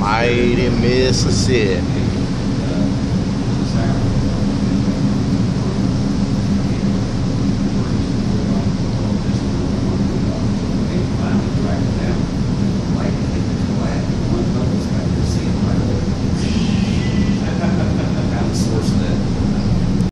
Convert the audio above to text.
mighty Mississippi.